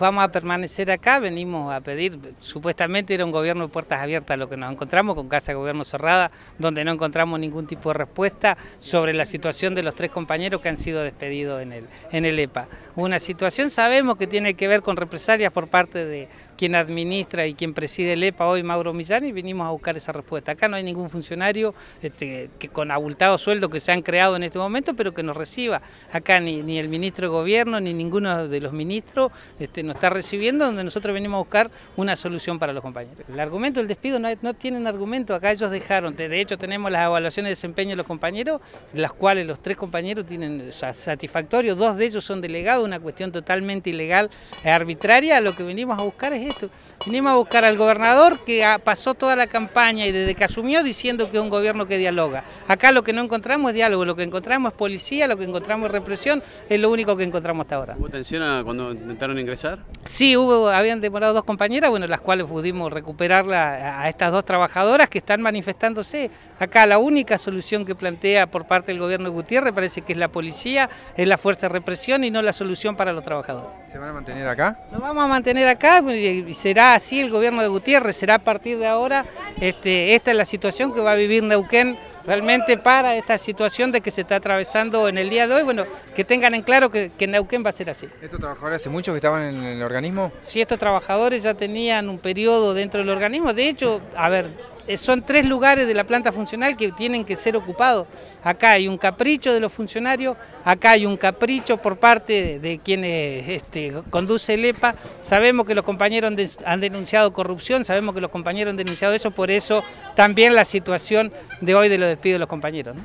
vamos a permanecer acá, venimos a pedir, supuestamente era un gobierno de puertas abiertas lo que nos encontramos, con casa de gobierno cerrada, donde no encontramos ningún tipo de respuesta sobre la situación de los tres compañeros que han sido despedidos en el, en el EPA. Una situación sabemos que tiene que ver con represalias por parte de quien administra y quien preside el EPA hoy, Mauro Millán, y venimos a buscar esa respuesta. Acá no hay ningún funcionario este, que con abultado sueldo que se han creado en este momento, pero que nos reciba. Acá ni, ni el ministro de Gobierno, ni ninguno de los ministros este, nos está recibiendo, donde nosotros venimos a buscar una solución para los compañeros. El argumento del despido no, no tienen argumento, acá ellos dejaron, de hecho tenemos las evaluaciones de desempeño de los compañeros, las cuales los tres compañeros tienen satisfactorio, dos de ellos son delegados, una cuestión totalmente ilegal, arbitraria, lo que venimos a buscar es esto. Venimos a buscar al gobernador que pasó toda la campaña y desde que asumió diciendo que es un gobierno que dialoga. Acá lo que no encontramos es diálogo, lo que encontramos es policía, lo que encontramos es represión, es lo único que encontramos hasta ahora. ¿Hubo tensión cuando intentaron ingresar? Sí, hubo, habían demorado dos compañeras, bueno, las cuales pudimos recuperarla a estas dos trabajadoras que están manifestándose. Acá la única solución que plantea por parte del gobierno de Gutiérrez parece que es la policía, es la fuerza de represión y no la solución para los trabajadores. ¿Se van a mantener acá? Nos vamos a mantener acá y será así el gobierno de Gutiérrez, será a partir de ahora, este, esta es la situación que va a vivir Neuquén realmente para esta situación de que se está atravesando en el día de hoy, bueno, que tengan en claro que, que Neuquén va a ser así. ¿Estos trabajadores hace mucho que estaban en el organismo? Sí, estos trabajadores ya tenían un periodo dentro del organismo, de hecho, a ver, son tres lugares de la planta funcional que tienen que ser ocupados. Acá hay un capricho de los funcionarios, acá hay un capricho por parte de, quienes este, conduce el EPA. Sabemos que los compañeros han, denunciado corrupción, sabemos que los compañeros han denunciado eso, por eso también la situación de hoy de los despidos de los compañeros.